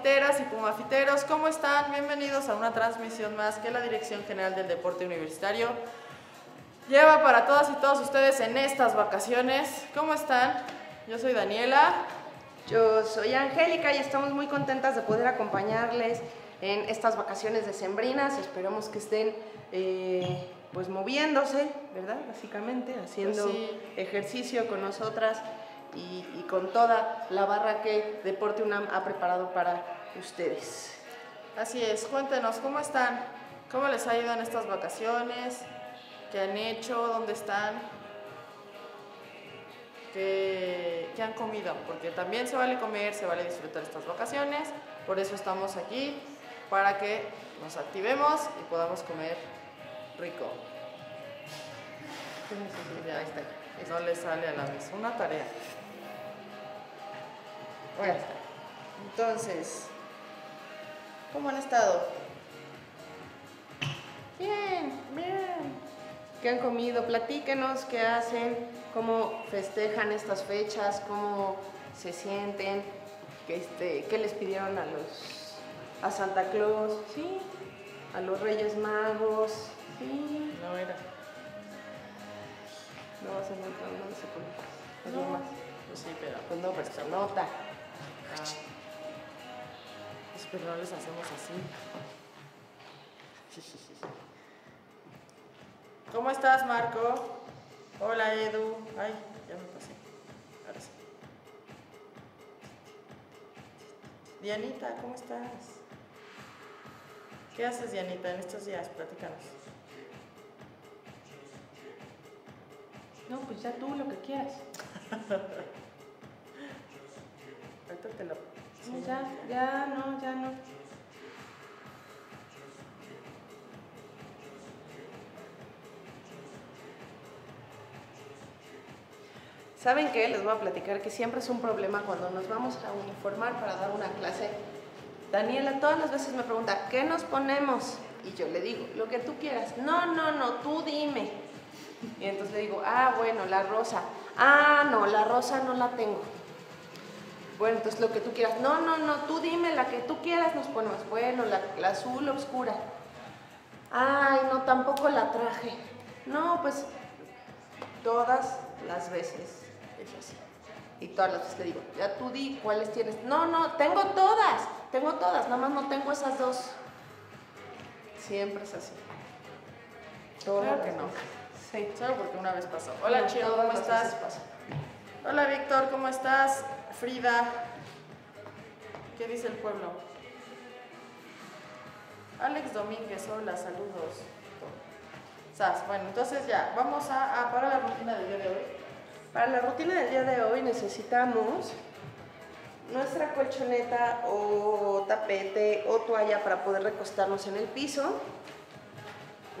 Pumas, Pumafiteras y Pumafiteros, ¿cómo están? Bienvenidos a una transmisión más que la Dirección General del Deporte Universitario lleva para todas y todos ustedes en estas vacaciones. ¿Cómo están? Yo soy Daniela. Yo soy Angélica y estamos muy contentas de poder acompañarles en estas vacaciones decembrinas. Esperamos que estén eh, pues moviéndose, ¿verdad? Básicamente, haciendo Pues sí. ejercicio con nosotras y, y con toda la barra que Deporte UNAM ha preparado para ustedes. Así es, cuéntenos, ¿cómo están? ¿Cómo les ha ido en estas vacaciones? ¿Qué han hecho? ¿Dónde están? ¿Qué, qué han comido? Porque también se vale comer, se vale disfrutar estas vacaciones. Por eso estamos aquí, para que nos activemos y podamos comer rico. Ahí está. No le sale a la vez. Una tarea. Está. Entonces, ¿cómo han estado? Bien, bien. ¿Qué han comido? Platíquenos qué hacen, cómo festejan estas fechas, cómo se sienten, qué, este, qué les pidieron a los a Santa Claus, sí, a los Reyes Magos, sí. No era. No vas a encontrar, no sé por qué. ¿Algo No. más? Pues sí, pero. Pues no, pues se nota. Pues, pero no les hacemos así. ¿Cómo estás, Marco? Hola, Edu. Ay, ya me pasé. Ahora sí. Dianita, ¿cómo estás? ¿Qué haces, Dianita, en estos días? Platícanos. No, pues ya tú lo que quieras. Ahorita te lo. No, ya, ya, no, ya no. ¿Saben qué? Les voy a platicar que siempre es un problema cuando nos vamos a uniformar para dar una clase. Daniela todas las veces me pregunta, ¿qué nos ponemos? Y yo le digo, lo que tú quieras. No, no, no, tú dime. Y entonces le digo, ah, bueno, la rosa. Ah, no, la rosa no la tengo. Bueno, entonces lo que tú quieras. No, no, no, tú dime la que tú quieras, nos ponemos. Bueno, la, la azul oscura. Ay, no, tampoco la traje. No, pues todas las veces es así. Y todas las veces le digo, ya tú di cuáles tienes. No, no, tengo todas, tengo todas, nada más no tengo esas dos. Siempre es así. Claro Todas que no. Sí. Solo porque una vez pasó. Hola, No, ¿cómo estás? Hola, Víctor, ¿cómo estás? Frida. ¿Qué dice el pueblo? Alex Domínguez, hola, saludos. Bueno, entonces ya, vamos a, a para la rutina del día de hoy. Para la rutina del día de hoy necesitamos nuestra colchoneta o tapete o toalla para poder recostarnos en el piso,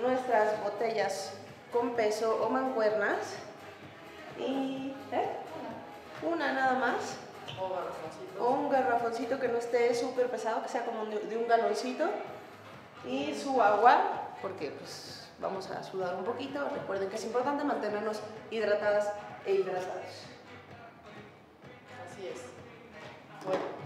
nuestras botellas con peso o mancuernas y ¿eh? Una nada más O garrafoncito. o un garrafoncito que no esté súper pesado, que sea como de, de un galoncito y su agua porque pues vamos a sudar un poquito. Recuerden que es importante mantenernos hidratadas e hidratados. Así es. Bueno.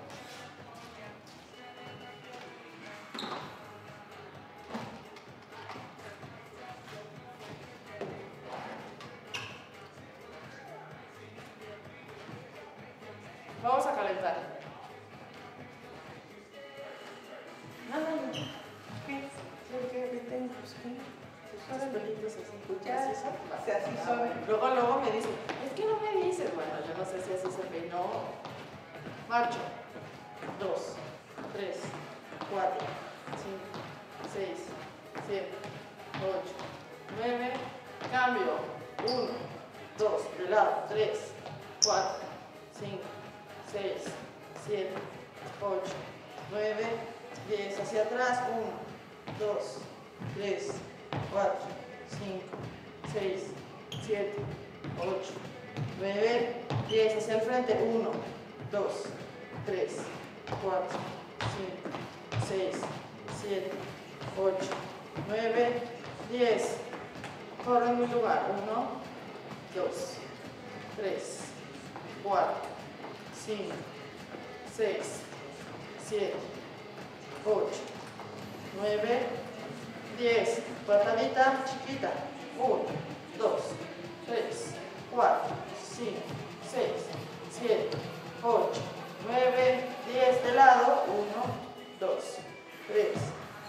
10. Patadita chiquita. 1, 2, 3, 4, 5, 6, 7, 8, 9, 10 de lado. 1, 2, 3,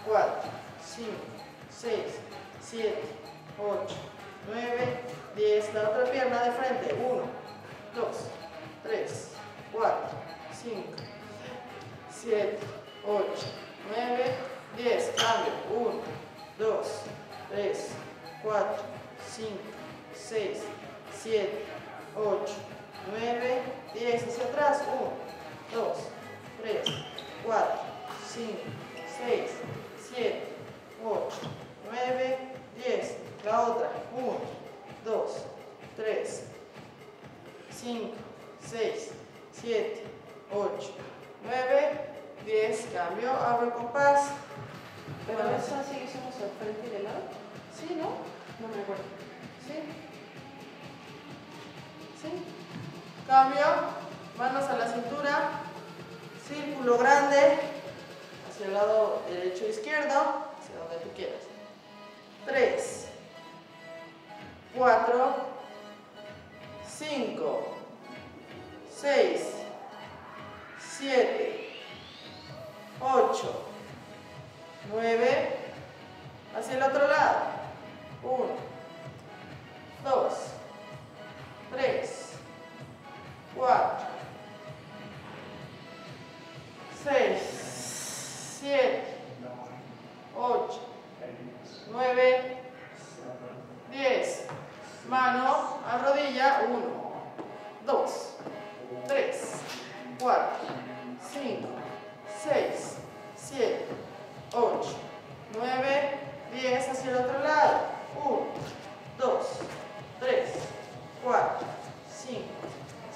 4, 5, 6, 7, 8, 9, 10. La otra pierna de frente. 1, 2, 3, 4, 5, 7, 8, 9, 10. Cambio. 1, 2, 3, 4, 5, 6, 7, 8, 9, 10. Hacia atrás. 1, 2, 3, 4, 5, 6, 7, 8, 9, 10. La otra. 1, 2, 3, 5, 6, 7, 8, 9, 10. Cambio. Abro el compás. Pero Bueno. eso lo hicimos al frente y de lado. Sí, ¿no? No me acuerdo. Sí. Sí. Cambio. Manos a la cintura. Círculo grande. Hacia el lado derecho e izquierdo. Hacia donde tú quieras. 3. 4. 5. 6. 7. 8. 9. Hacia el otro lado. 1, 2, 3, 4, 6, 7, 8, 9, 10. Mano a rodilla. 1, 2, 3, 4, 5, 6, 7, 8, 9, 10 hacia el otro lado. 1, 2, 3, 4, 5,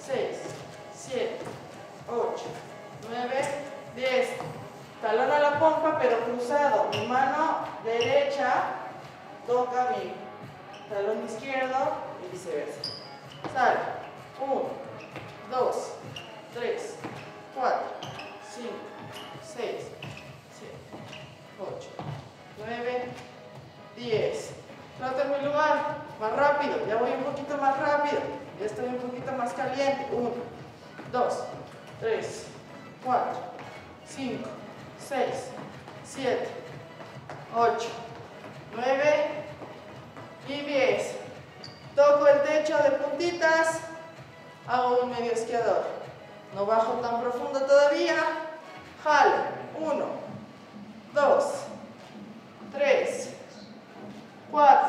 6, 7, 8, 9, 10. Talón a la pompa pero cruzado. Mi mano derecha toca mi talón izquierdo y viceversa. Sale. 1, 2, 3, 4, 5, 6, 7, 8, 9, 10. Trato en mi lugar, más rápido, ya voy un poquito más rápido, ya estoy un poquito más caliente. 1, 2, 3, 4, 5, 6, 7, 8, 9 y 10. Toco el techo de puntitas, hago un medio esquiador. No bajo tan profundo todavía. Jalo. 1, 2, 3, 4,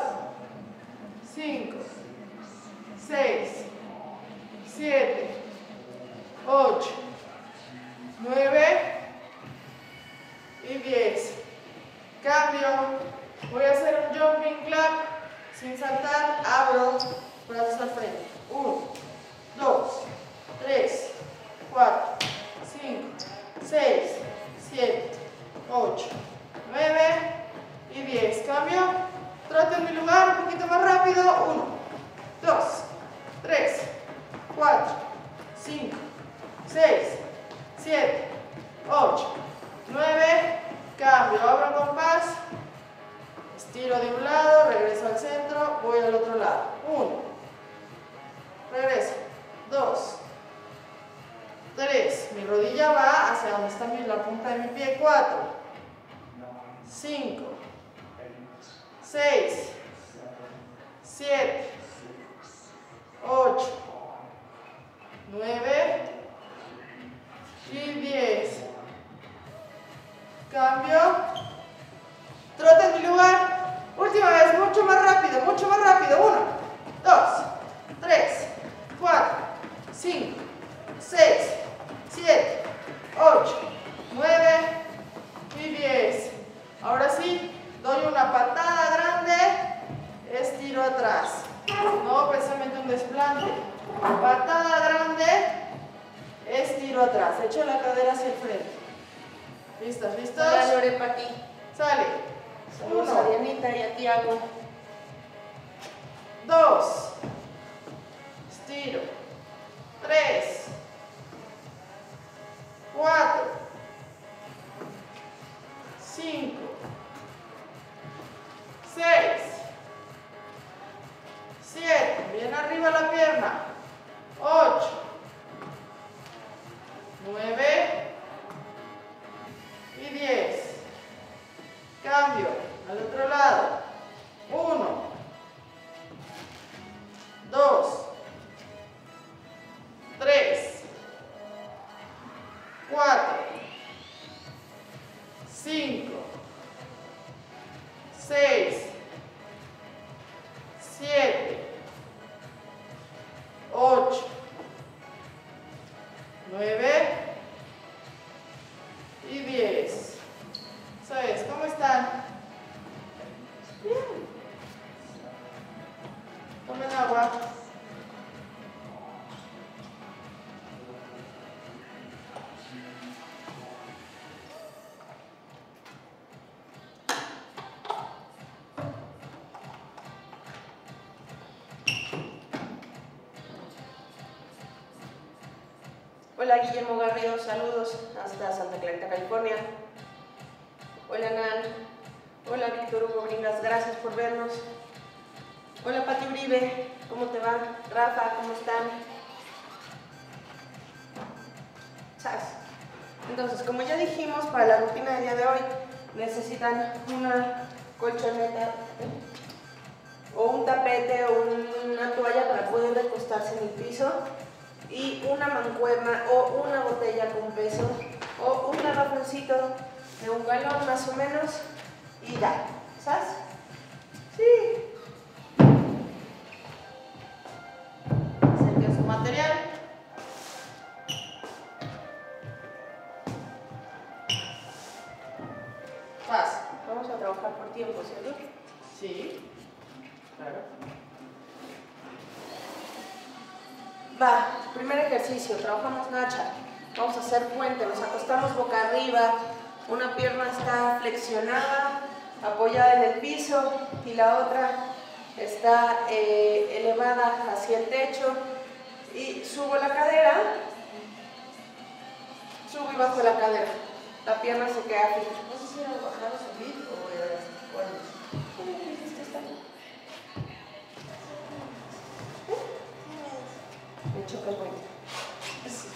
5, 6, 7, 8, 9 y 10. Cambio. Voy a hacer un jumping clap sin saltar. Abro brazos al frente. 1, 2, 3, 4, 5, 6, 7, 8, 9 y 10. Cambio. Trato en mi lugar un poquito más rápido. 1, 2, 3, 4, 5, 6, 7, 8, 9. Cambio. Abro compás. Estiro de un lado, regreso al centro, voy al otro lado. 1. Regreso. 2. 3. Mi rodilla va hacia donde está la punta de mi pie. 4. 5. 6. 7. 8. 9. Hola Guillermo Garrido, saludos hasta Santa Clarita, California. Hola Nan. Hola Víctor Hugo Bringas, gracias por vernos. Hola Pati Uribe, ¿cómo te va? Rafa, ¿cómo están? ¿Sabes? Entonces, como ya dijimos, para la rutina del día de hoy necesitan una colchoneta o un tapete o una toalla para poder recostarse en el piso y una mancuerna o una botella con peso o un garrafoncito de un galón más o menos y ya, ¿sabes? Trabajamos nacha. Vamos a hacer puente, nos acostamos boca arriba, una pierna está flexionada, apoyada en el piso y la otra está eh, elevada hacia el techo. Y subo la cadera, subo y bajo la cadera, la pierna se queda fija. No sé si era bajar o subir o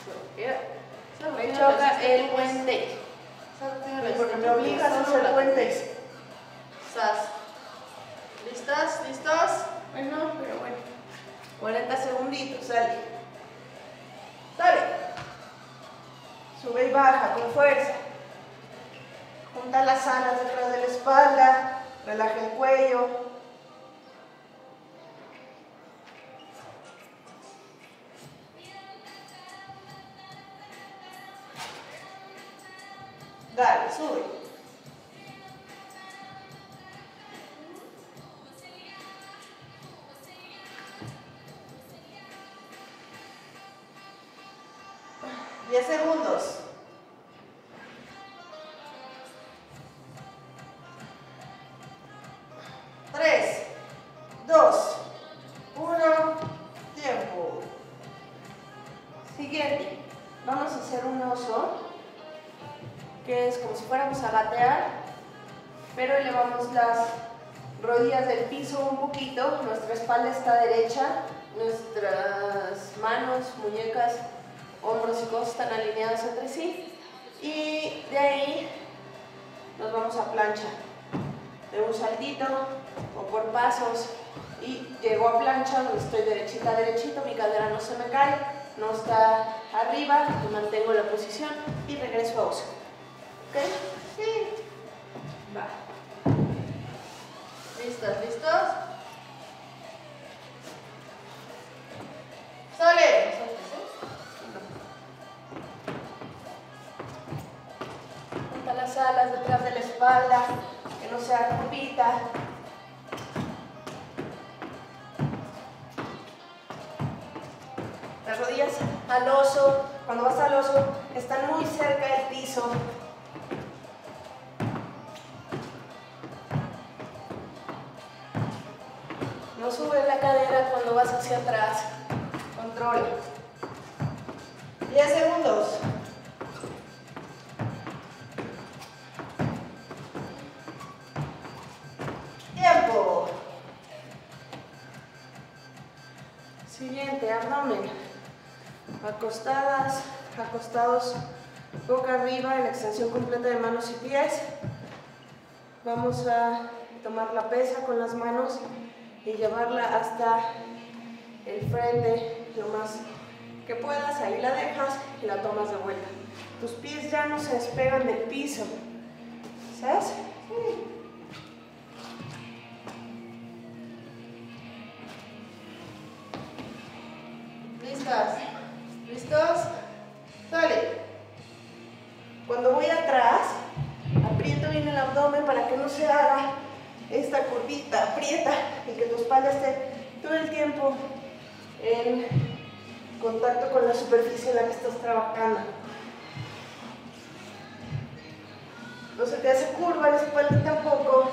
puente. Era- ¿sabes? Me choca el puente. Porque me obligas a hacer puentes. ¿Listas? ¿Listos? Bueno, pero bueno. 40 segunditos, sale. Dale. Sube y baja con fuerza. Junta las alas detrás de la espalda. Relaja el cuello. 感受 y regreso a oso. ¿Ok? Sí. Va. ¿Listas? ¿Listos? ¡Sale! Junta las alas detrás de la espalda, que no sea rompita. Las rodillas al oso, cuando vas al oso, están muy cerca del piso. No subes la cadera cuando vas hacia atrás. Control. 10 segundos. Acostadas, acostados boca arriba en extensión completa de manos y pies. Vamos a tomar la pesa con las manos y llevarla hasta el frente lo más que puedas. Ahí la dejas y la tomas de vuelta. Tus pies ya no se despegan del piso. ¿Sabes? ¿Listas? En contacto con la superficie en la que estás trabajando. No se te hace curva la espalda tampoco.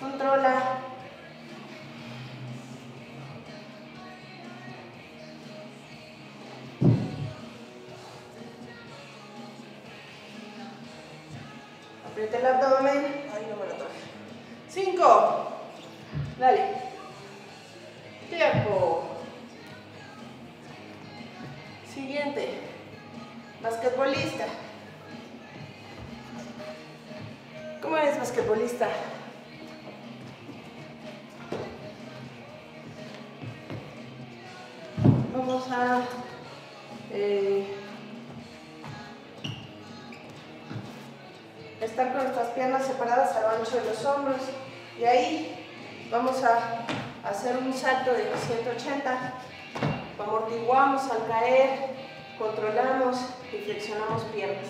Controla. De los hombros y ahí vamos a hacer un salto de 180 amortiguamos al caer controlamos y flexionamos piernas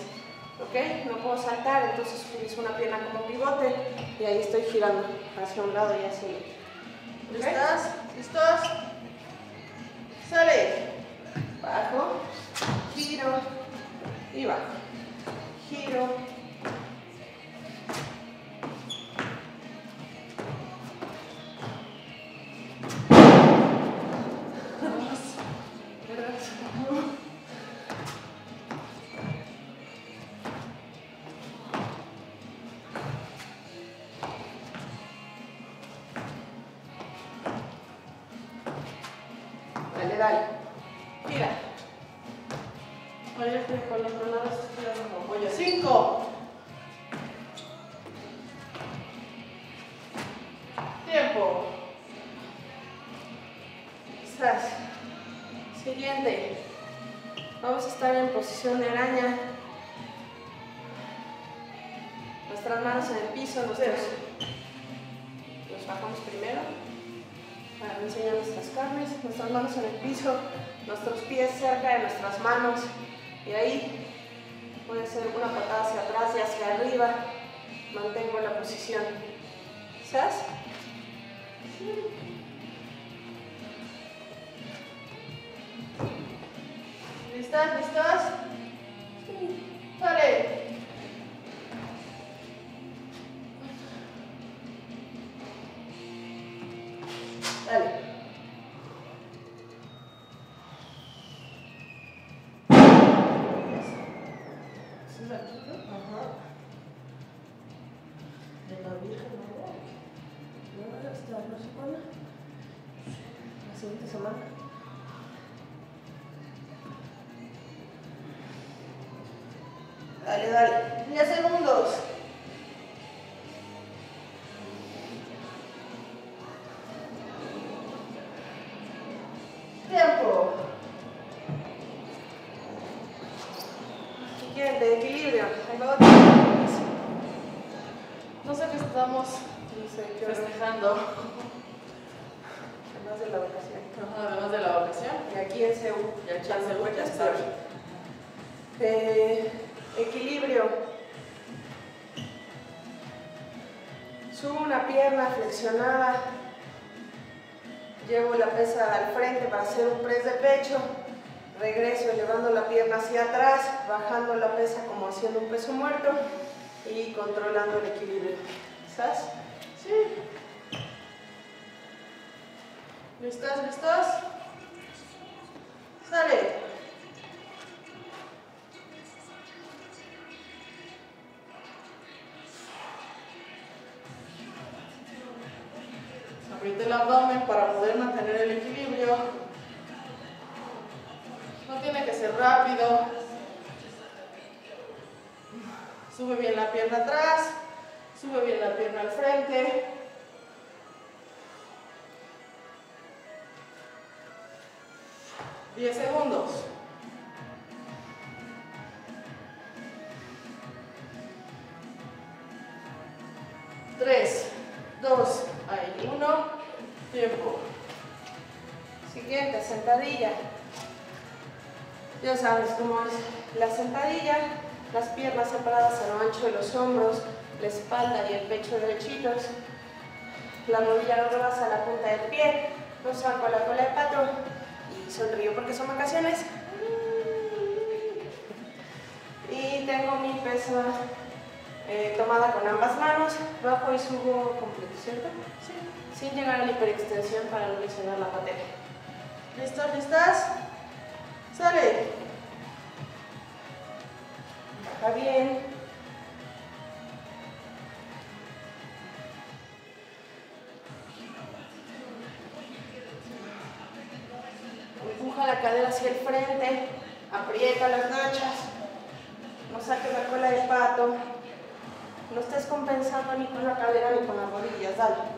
¿ok? no puedo saltar entonces utilizo una pierna como pivote y ahí estoy girando hacia un lado y hacia el otro ¿Listas? ¿Listos? Sale. bajo giro y bajo manos en el piso, los dedos. Los bajamos primero para no enseñar nuestras carnes. Nuestras manos en el piso, nuestros pies cerca de nuestras manos. Y ahí puede ser una patada hacia atrás y hacia arriba. Mantengo la posición. ¿Sabes? Ajá. De la Virgen, ¿no? No, hasta no sé cuándo. La siguiente semana. Dale, dale. 10 segundos. La pierna hacia atrás, bajando la pesa como haciendo un peso muerto y controlando el equilibrio. ¿Estás? Sí. ¿Listos? ¿Listos? Sale. Apriete el abdomen para poder mantener el equilibrio. Rápido. Sube bien la pierna atrás, sube bien la pierna al frente. Diez segundos. Los hombros, la espalda y el pecho derechitos, la rodilla no rebasa la punta del pie, no saco la cola de pato y sonrío porque son vacaciones. Y tengo mi pesa eh, tomada con ambas manos, bajo y subo completo, ¿cierto? Sí. Sin llegar a la hiperextensión para no lesionar la patela. ¿Listos? ¿Listas? Sale. Baja bien. Cadera hacia el frente, aprieta las nachas, no saques la cola de pato, no estés compensando ni con la cadera ni con las rodillas, dale.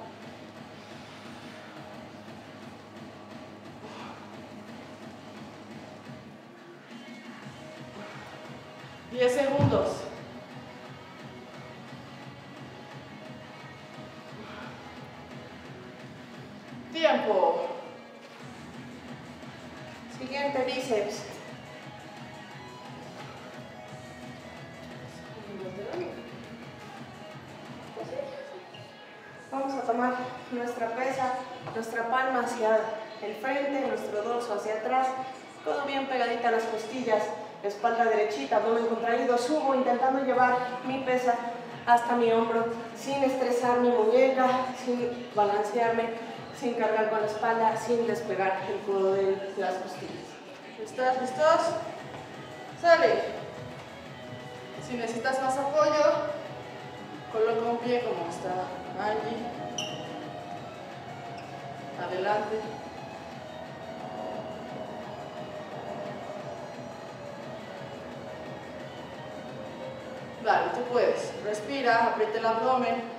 Espalda derechita, abdomen contraído, subo intentando llevar mi pesa hasta mi hombro sin estresar mi muñeca, sin balancearme, sin cargar con la espalda, sin despegar el codo de las costillas. ¿Estás listos? Sale. Si necesitas más apoyo, coloca un pie como está allí. Adelante. Dale, tú puedes. Respira, aprieta el abdomen.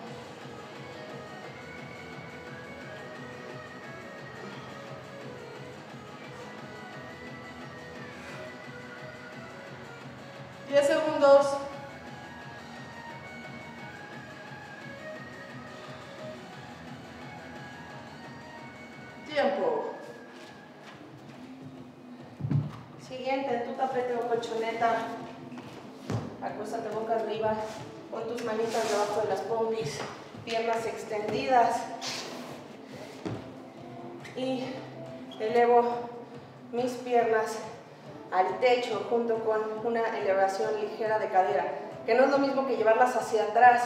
Con una elevación ligera de cadera, que no es lo mismo que llevarlas hacia atrás.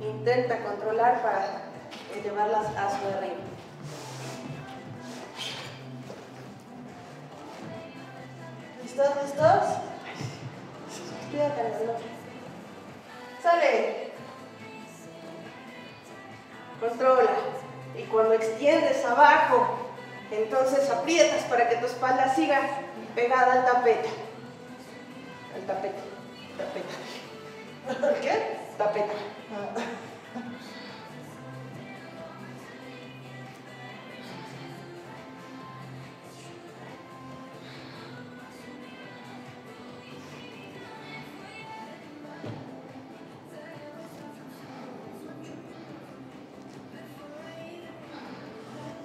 Intenta controlar para llevarlas hacia arriba. ¿Listos? ¿Listos? Sale. Controla. Y cuando extiendes abajo, entonces aprietas para que tu espalda siga pegada al tapete. Al tapete. Tapete. ¿Qué? Tapete.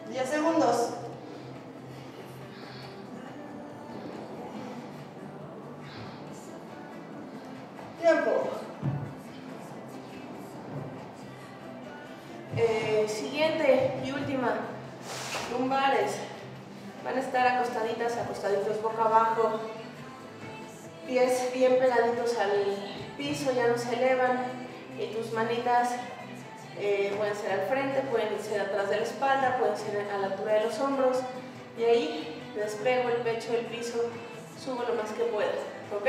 Diez segundos. Tiempo. Manitas eh, pueden ser al frente, pueden ser atrás de la espalda, pueden ser a la altura de los hombros. Y ahí despego el pecho del piso, subo lo más que pueda. ¿Ok?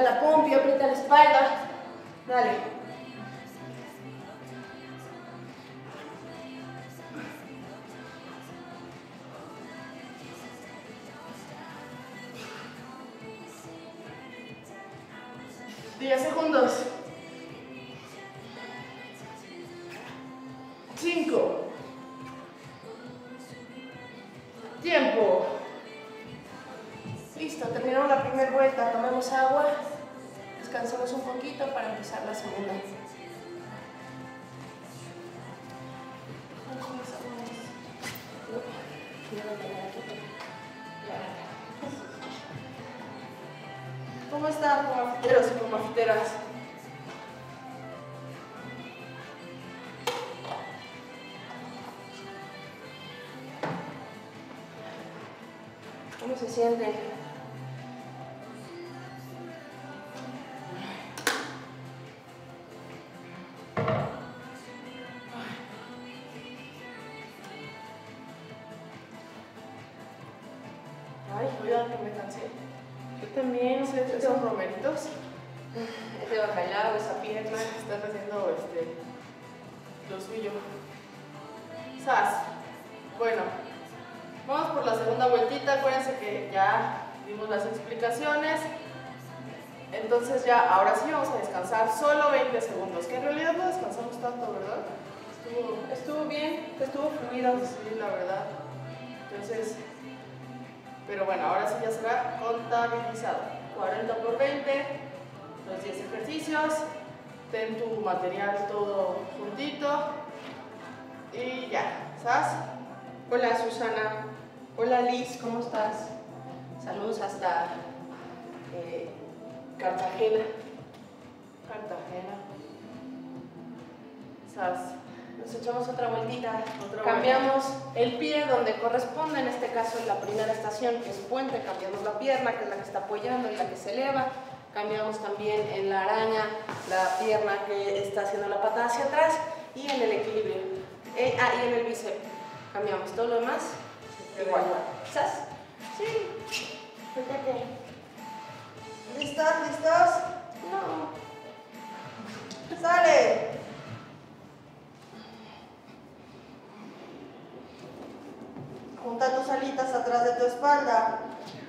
Aprieta la pompi, aprieta la espalda. Dale. ¿Cómo se sienten? Ay, cuidado que me cansé. Yo también, sé, esos romeritos. Es de bacalao, esa pierna. Están haciendo este, lo suyo. Sas. Bueno, vamos por la segunda vueltita. Acuérdense que ya dimos las explicaciones. Entonces ya, ahora sí vamos a descansar solo 20 segundos, que en realidad no descansamos tanto, ¿verdad? Estuvo, estuvo bien, estuvo fluido. La verdad. Entonces, pero bueno, ahora sí ya será contabilizado. 40 por 20, los 10 ejercicios, ten tu material todo juntito y ya, ¿sabes? Hola Susana. Hola Liz, ¿cómo estás? Saludos hasta eh, Cartagena. Cartagena. ¿Sabes? Nos echamos otra vueltita. Otra cambiamos el pie donde corresponde, en este caso en la primera estación, que es puente, cambiamos la pierna, que es la que está apoyando y la que se eleva. Cambiamos también en la araña la pierna que está haciendo la patada hacia atrás y en el equilibrio. Eh, ah, y en el bíceps. Cambiamos todo lo demás. Igual. ¿Sas? Sí. Fíjate. ¿Listos? ¿Listos? No. ¡Sale! Junta tus alitas atrás de tu espalda.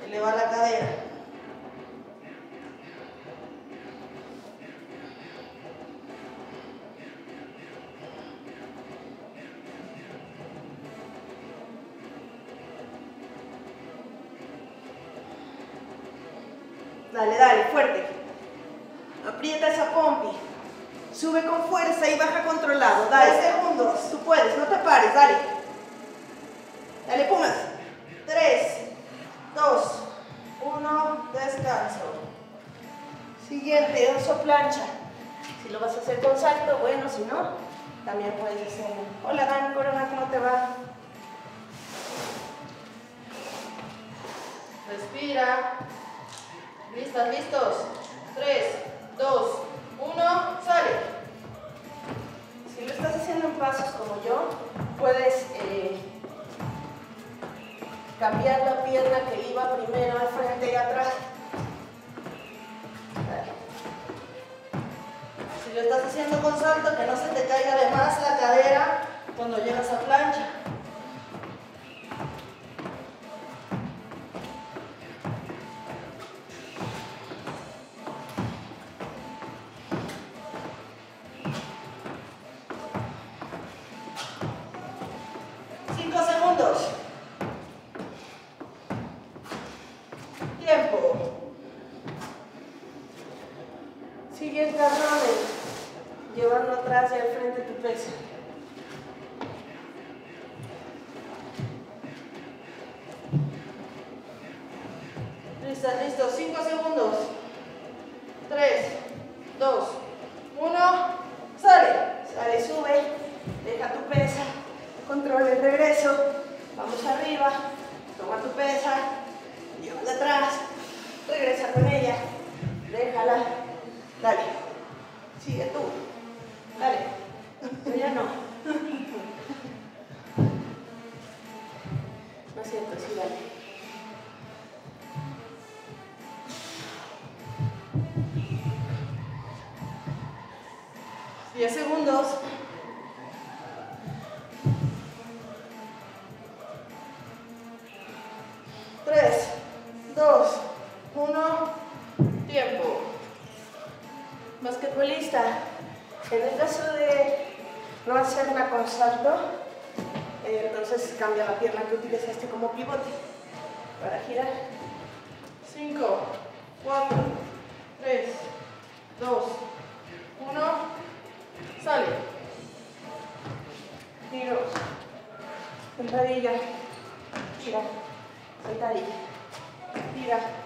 Eleva la cadera. Dale, dale, fuerte. Aprieta esa pompi. Sube con fuerza y baja controlado. Dale, segundos. Tú puedes, no te pares, dale. Dale, Pumas. Tres, dos, uno, descanso. Siguiente, oso plancha. Si lo vas a hacer con salto, bueno, si no, también puedes hacerlo. Hola, Dan Corona, ¿cómo te va? Respira. ¿Listas? ¿Listos? Tres, dos, uno, sale. Si lo estás haciendo en pasos como yo, puedes eh, cambiar la pierna que iba primero al frente y atrás. Si lo estás haciendo con salto, que no se te caiga de más la cadera cuando llegas a plancha. Para girar. 5, 4, 3, 2, 1, sale. Giros, sentadilla, gira, sentadilla, gira.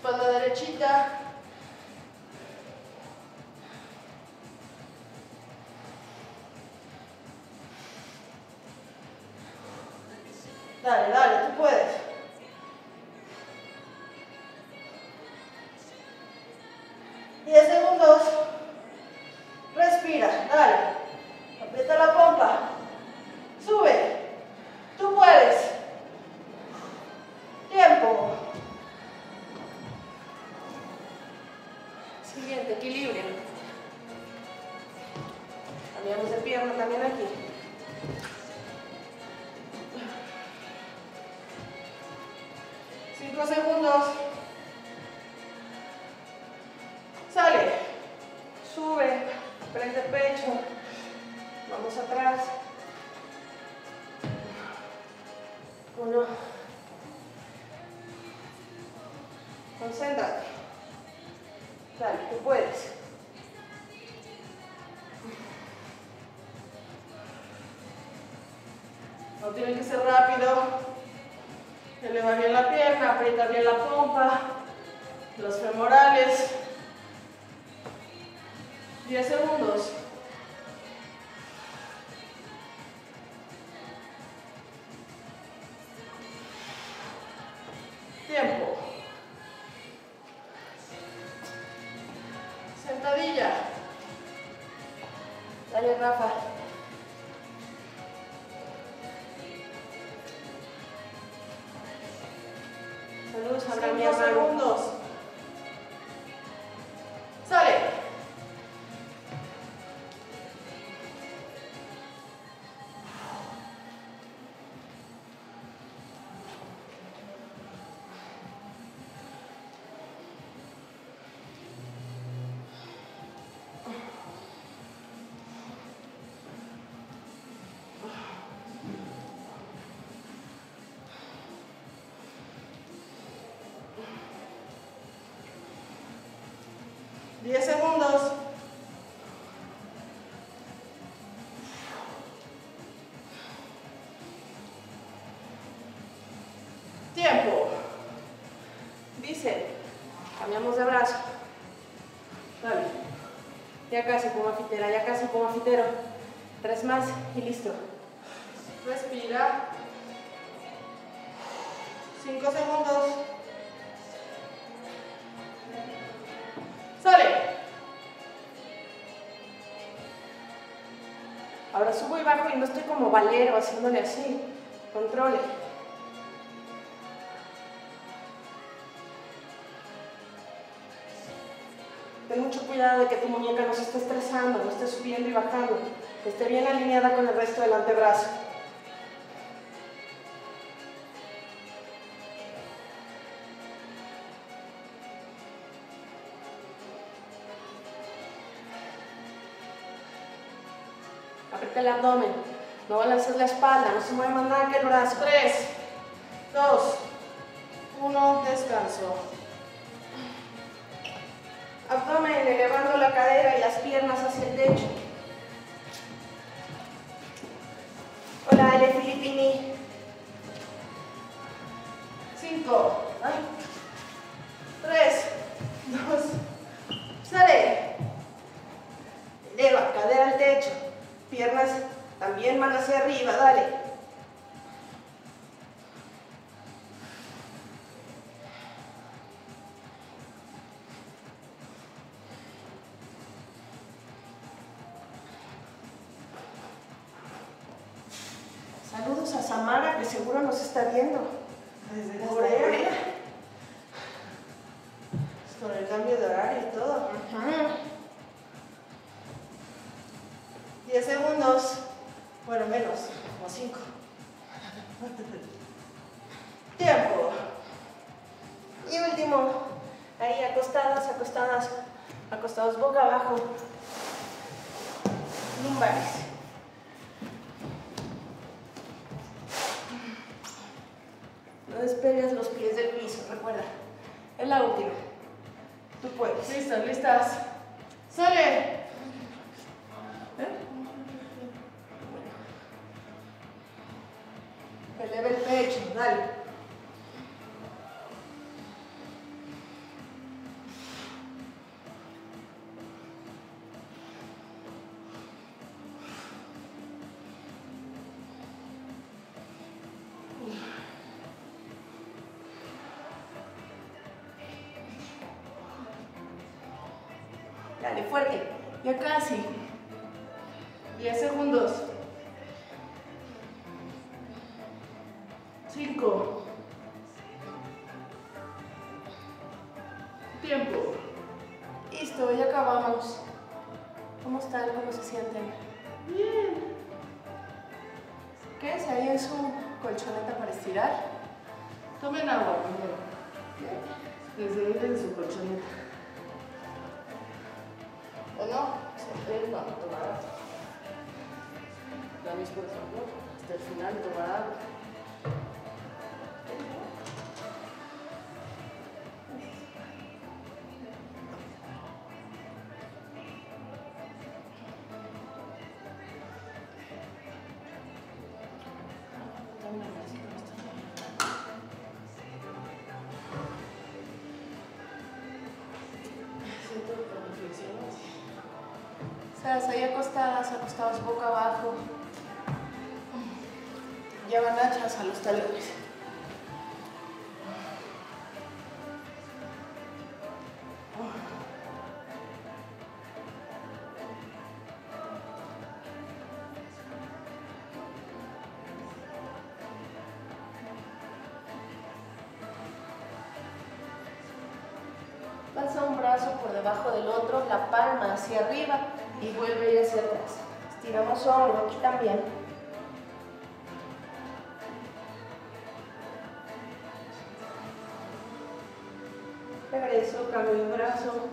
Espalda derechita. Dale, dale, tú puedes. Concéntrate. Dale, Rafa. 10 segundos. Tiempo. Dice, cambiamos de brazo. Dale. Ya casi como afitera, ya casi como afitero. Tres más y listo. Respira. Cinco segundos. Ahora subo y bajo y no estoy como valero haciéndole así. Controle. Ten mucho cuidado de que tu muñeca no se esté estresando, no esté subiendo y bajando, que esté bien alineada con el resto del antebrazo. El abdomen. No balances la espalda, no se mueve más nada que el brazo. 3, 2, 1, descanso. Abdomen elevando la cadera y las piernas hacia el techo. Hola, L. Filippini. 5, Saludos a Samara, que seguro nos está viendo. Desde Corea. Con el cambio de horario y todo. Ajá. 10 segundos. Bueno, menos, como 5. Tiempo. Y último, ahí acostadas, acostadas, acostados boca abajo. Lumbares. No despegues los pies del piso, recuerda. Es la última. Tú puedes. Listas, listas. Casi. 10 segundos. 5. Tiempo. Listo, ya acabamos. ¿Cómo están? ¿Cómo se sienten? Bien. Quédense ahí en su colchoneta para estirar. Tomen agua primero. Desde ahí desde su colchoneta. No? Siempre no, tomar agua. Damis, por ejemplo, hasta el final tomar Ahí acostadas, acostados boca abajo. Llevan hachas a los talones. Y vuelve a ir hacia atrás. Estiramos hombro aquí también. Regreso, cambio de brazo.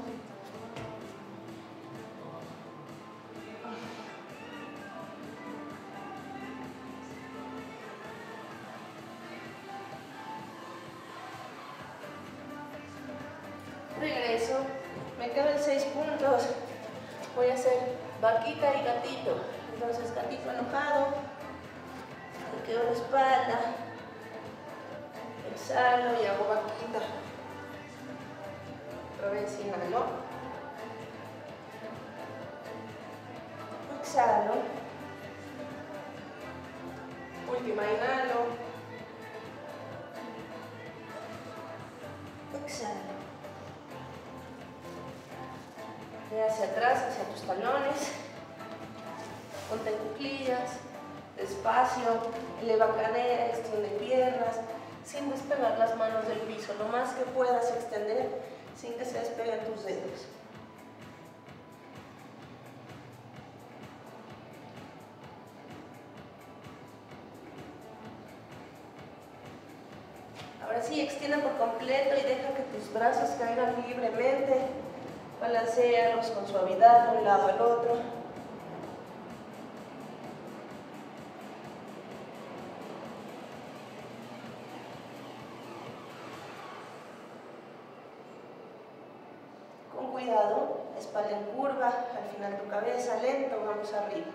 Atrás, hacia tus talones. Ponte en cuclillas. Despacio. Eleva cadera, extiende piernas. Sin despegar las manos del piso. Lo más que puedas extender sin que se despeguen tus dedos. Ahora sí, extiende por completo y deja que tus brazos caigan libremente balancealos con suavidad de un lado al otro. Con cuidado, espalda en curva, al final tu cabeza, lento, vamos arriba.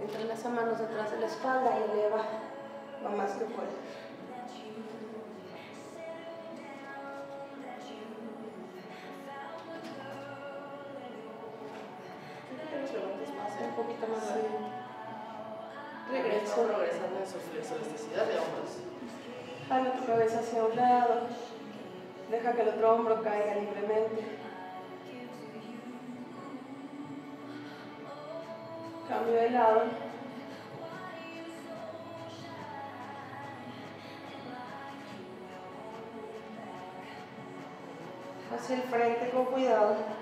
Entrelaza manos detrás de la espalda y eleva lo más que puedas. Deja que el otro hombro caiga libremente. Cambio de lado. Hacia el frente con cuidado.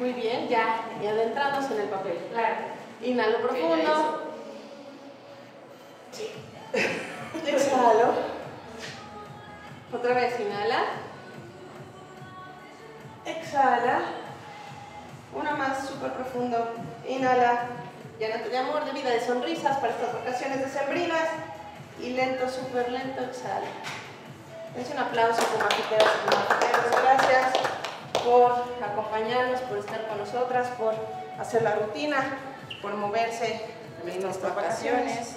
Muy bien, ya, y adentrados en el papel. Claro. Inhalo ya profundo. Exhalo. Otra vez, inhala. Exhala. Una más, súper profundo. Inhala. Llénate de amor, de vida, de sonrisas para estas vacaciones decembrinas. Y lento, súper lento, exhala. Dense un aplauso como mafiteros. Gracias por acompañarnos, por estar con nosotras, por hacer la rutina, por moverse en nuestras vacaciones.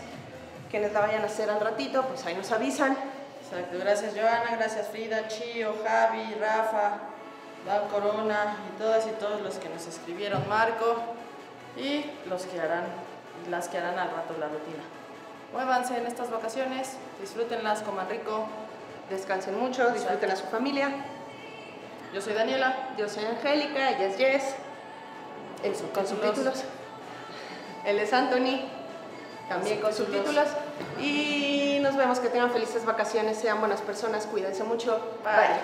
Quienes la vayan a hacer al ratito, pues ahí nos avisan. Exacto, gracias Joana, gracias Frida, Chio, Javi, Rafa, Dan Corona y todas y todos los que nos escribieron, Marco y los que harán, las que harán al rato la rutina. Muévanse en estas vacaciones, disfrútenlas, coman rico. Descansen mucho, disfruten a su familia. Yo soy Daniela. Yo soy Angélica, ella es Jess, En con subtítulos. Él es Anthony, también con subtítulos. Y nos vemos, que tengan felices vacaciones, sean buenas personas, cuídense mucho. Bye.